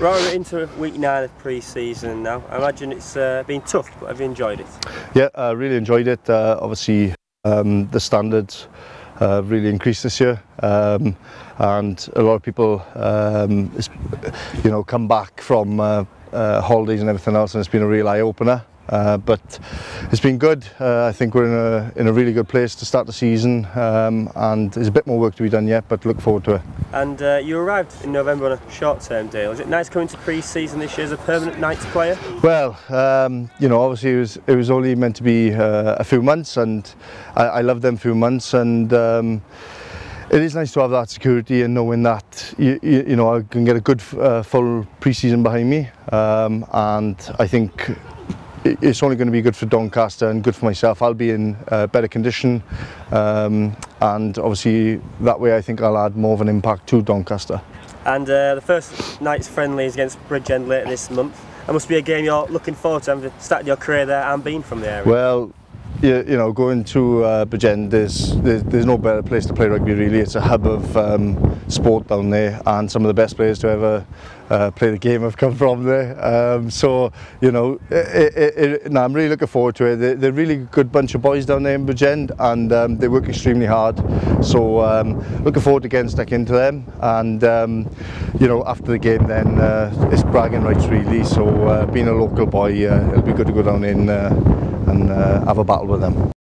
Right, into week nine of pre-season now. I imagine it's uh, been tough, but have you enjoyed it? Yeah, I really enjoyed it. Uh, obviously, um, the standards uh, really increased this year um, and a lot of people um, you know come back from uh, uh, holidays and everything else and it's been a real eye-opener Uh, but it's been good. Uh, I think we're in a, in a really good place to start the season um, and there's a bit more work to be done yet but look forward to it. And uh, you arrived in November on a short-term deal. Is it nice coming to pre-season this year as a permanent Knights player? Well, um, you know, obviously it was, it was only meant to be uh, a few months and I, I love them few months and um, it is nice to have that security and knowing that you, you, you know I can get a good uh, full pre-season behind me um, and I think it's only going to be good for Doncaster and good for myself. I'll be in uh, better condition um, and obviously that way I think I'll add more of an impact to Doncaster. And uh, the first Knights' friendly is against Bridgend later this month. That must be a game you're looking forward to, having started your career there and being from the area. Well, you, know, going to uh, Bridgend, there's, there's, there's no better place to play rugby really. It's a hub of um, sport down there and some of the best players to ever uh, play the game have come from there. Um, so, you know, it, it, it, no, I'm really looking forward to it. They're, they're a really good bunch of boys down there in Bridgend and um, they work extremely hard. So, um, looking forward to getting stuck into them. And, um, you know, after the game then, uh, it's bragging rights really. So, uh, being a local boy, uh, it'll be good to go down in uh, and uh, have a battle with them.